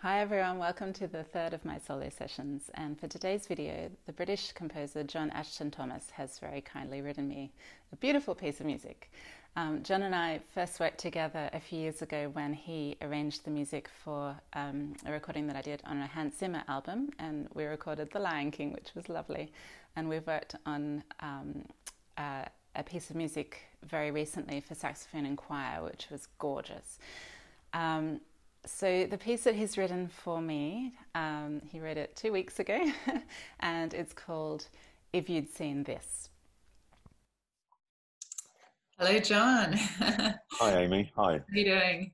Hi everyone, welcome to the third of my solo sessions. And for today's video, the British composer John Ashton Thomas has very kindly written me a beautiful piece of music. Um, John and I first worked together a few years ago when he arranged the music for um, a recording that I did on a Hans Zimmer album, and we recorded The Lion King, which was lovely. And we've worked on um, uh, a piece of music very recently for saxophone and choir, which was gorgeous. So the piece that he's written for me, um, he wrote it two weeks ago, and it's called "If You'd Seen This." Hello, John. Hi, Amy. Hi. How are you doing?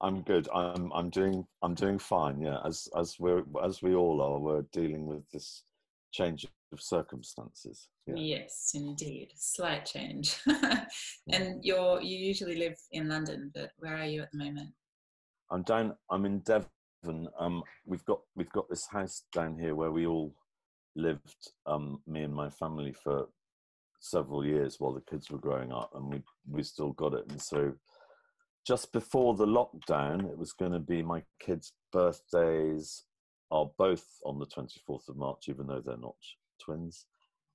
I'm good. I'm I'm doing I'm doing fine. Yeah, as as we're as we all are, we're dealing with this change of circumstances. Yeah. Yes, indeed, slight change. and you're you usually live in London, but where are you at the moment? I'm down. I'm in Devon. Um, we've got we've got this house down here where we all lived. Um, me and my family for several years while the kids were growing up, and we we still got it. And so, just before the lockdown, it was going to be my kids' birthdays are both on the 24th of March, even though they're not twins.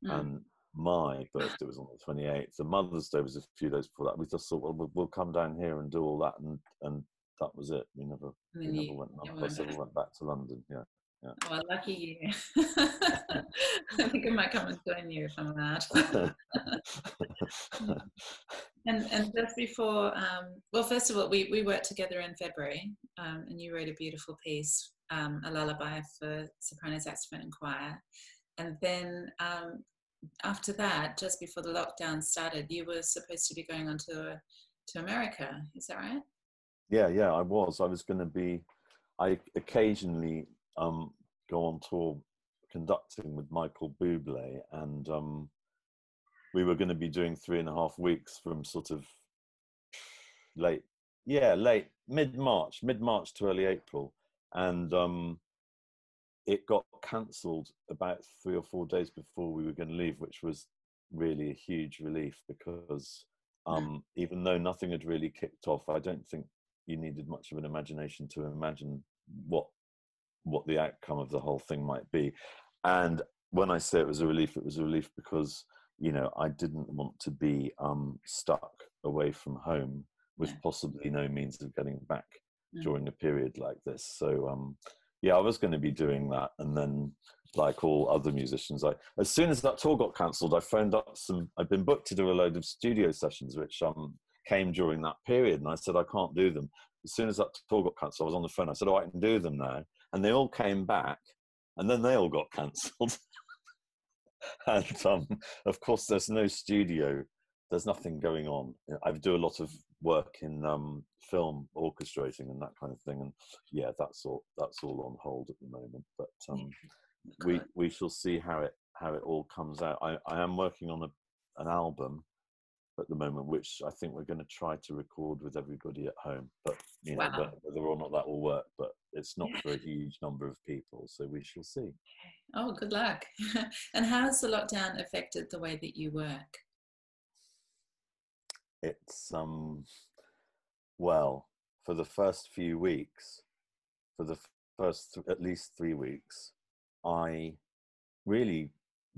Mm. And my birthday was on the 28th. The Mother's Day was a few days before that. We just thought, well, we'll, we'll come down here and do all that and, and that was it. We never, we never you, went. None of us ever went back to London. Yeah. Yeah. Oh, lucky you. I think I might come and join you if I'm allowed. and and just before, um, well, first of all, we, we worked together in February, um, and you wrote a beautiful piece, um, a lullaby for soprano saxophone and choir. And then um, after that, just before the lockdown started, you were supposed to be going on to to America. Is that right? Yeah, yeah, I was. I was going to be. I occasionally um, go on tour conducting with Michael Bublé, and um, we were going to be doing three and a half weeks from sort of late, yeah, late mid March, mid March to early April, and um, it got cancelled about three or four days before we were going to leave, which was really a huge relief because um, even though nothing had really kicked off, I don't think you needed much of an imagination to imagine what what the outcome of the whole thing might be. And when I say it was a relief, it was a relief because you know I didn't want to be um, stuck away from home with possibly no means of getting back mm. during a period like this. So um, yeah, I was going to be doing that, and then like all other musicians, I as soon as that tour got cancelled, I phoned up some. I'd been booked to do a load of studio sessions, which um came during that period, and I said I can't do them. As soon as that tour got cancelled, I was on the phone. I said, "Oh, I can do them now," and they all came back, and then they all got cancelled. and um, of course, there's no studio. There's nothing going on. I do a lot of work in um, film orchestrating and that kind of thing, and yeah, that's all. That's all on hold at the moment. But um, we we shall see how it how it all comes out. I, I am working on a, an album at the moment, which I think we're going to try to record with everybody at home. But you know, wow. whether or not that will work, but it's not for a huge number of people, so we shall see. Oh, good luck! and how has the lockdown affected the way that you work? It's um, well, for the first few weeks, for the first th- at least three weeks, I really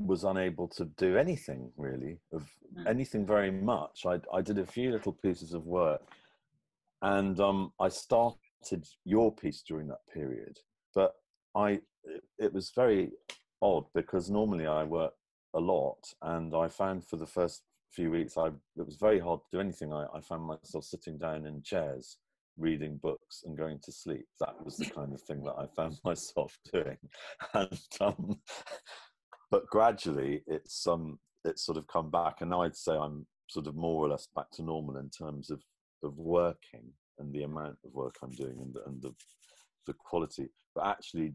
was unable to do anything really of mm. anything very much. I, I did a few little pieces of work, and um, I started your piece during that period. But I it, it was very odd because normally I work a lot, and I found for the first few weeks I it was very hard to do anything. I, I found myself sitting down in chairs reading books and going to sleep. That was the kind of thing that I found myself doing. And um, but gradually it's um it's sort of come back and now i'd say i'm sort of more or less back to normal in terms of of working and the amount of work i'm doing and the, and the the quality. But actually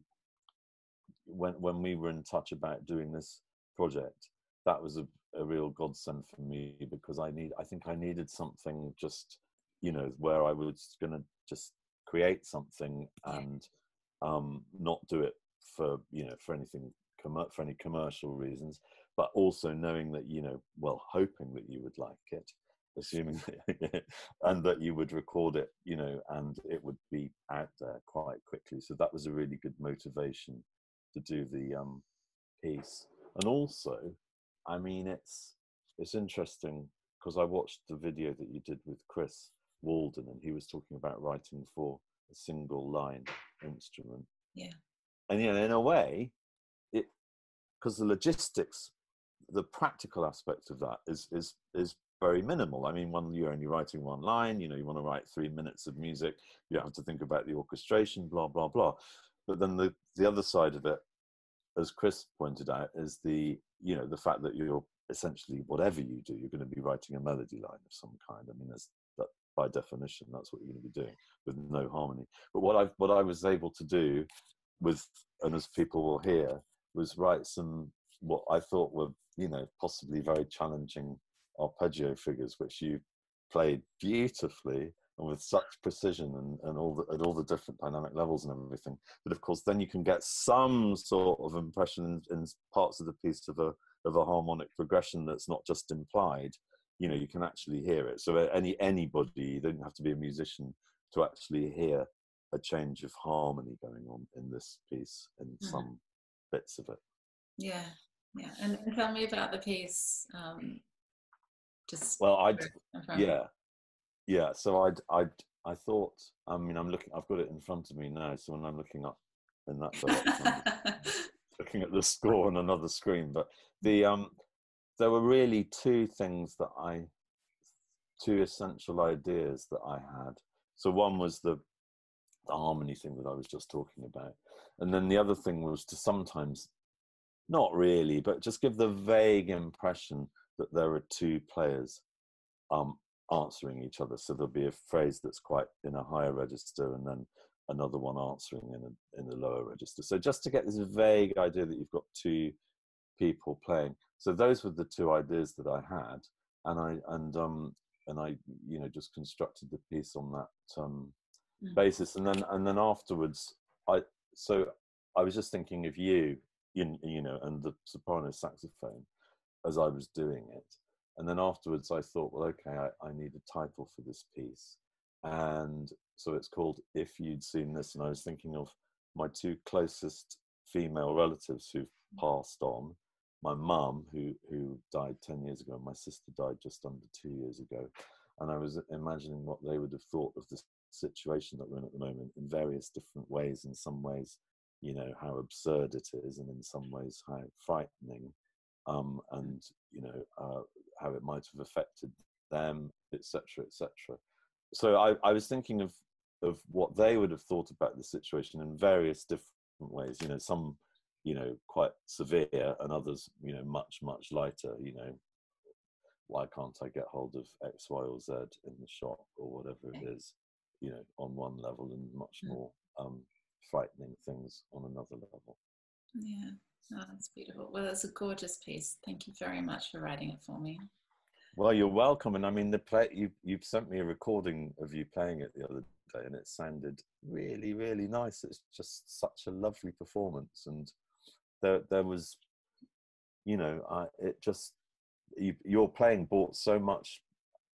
when when we were in touch about doing this project that was a, a real godsend for me because i need i think i needed something just you know where i was going to just create something and um not do it for you know for anything com- for any commercial reasons, but also knowing that you know, well, hoping that you would like it, assuming and that you would record it you know and it would be out there quite quickly. So that was a really good motivation to do the um, piece. And also i mean it's it's interesting because i watched the video that you did with chris walden and he was talking about writing for a single line instrument. Yeah. And you know in a way because the logistics the practical aspect of that is is is very minimal. I mean, when you're only writing one line, you know, you want to write three minutes of music, you have to think about the orchestration, blah blah blah. But then the the other side of it, as Chris pointed out, is the you know the fact that you're essentially whatever you do, you're going to be writing a melody line of some kind. I mean, that's that by definition, that's what you're going to be doing with no harmony. But what I what I was able to do with, and as people will hear, was write some what I thought were you know possibly very challenging arpeggio figures, which you played beautifully and with such precision and, and all the, at all the different dynamic levels and everything. But of course, then you can get some sort of impression in, in parts of the piece of a of a harmonic progression that's not just implied. You know, you can actually hear it. So any anybody, you don't have to be a musician to actually hear a change of harmony going on in this piece in mm-hmm. some bits of it. Yeah, yeah. And tell me about the piece. Um, just well, I yeah, yeah. So I I I thought. I mean, I'm looking. I've got it in front of me now. So when I'm looking up in that direction, looking at the score on another screen. But the um, there were really two things that I, two essential ideas that I had. So one was the the harmony thing that I was just talking about. And then the other thing was to sometimes, not really, but just give the vague impression that there are two players um, answering each other. So there'll be a phrase that's quite in a higher register and then another one answering in a, in the lower register. So just to get this vague idea that you've got two people playing. So those were the two ideas that I had, and I and um and I you know just constructed the piece on that um, mm. basis, and then and then afterwards I so I was just thinking of you, you, you know, and the soprano saxophone, as I was doing it. And then afterwards, I thought, well, okay, I, I need a title for this piece. And so it's called If You'd Seen This. And I was thinking of my two closest female relatives who've passed on my mum, who, who died 10 years ago, and my sister died just under two years ago. And I was imagining what they would have thought of the situation that we're in at the moment in various different ways. In some ways, you know, how absurd it is, and in some ways, how frightening um, and you know uh, how it might have affected them, etc., etc. So I, I was thinking of of what they would have thought about the situation in various different ways. You know, some you know quite severe, and others you know much much lighter. You know, why can't I get hold of X, Y, or Z in the shop or whatever it is? You know, on one level, and much mm. more um, frightening things on another level. Yeah. Oh, that's beautiful. Well, it's a gorgeous piece. Thank you very much for writing it for me. Well, you're welcome. And I mean, the play you you've sent me a recording of you playing it the other day, and it sounded really, really nice. It's just such a lovely performance, and there there was, you know, I, it just you, your playing brought so much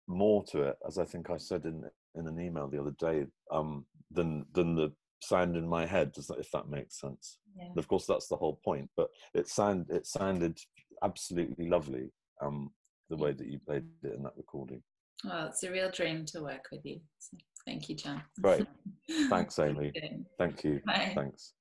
more to it, as I think I said in in an email the other day, um, than than the sound in my head does that if that makes sense. Yeah. of course that's the whole point but it sound it sounded absolutely lovely um the way that you played it in that recording. Well it's a real dream to work with you so thank you john. Great. Thanks amy. Thank you. Bye. thanks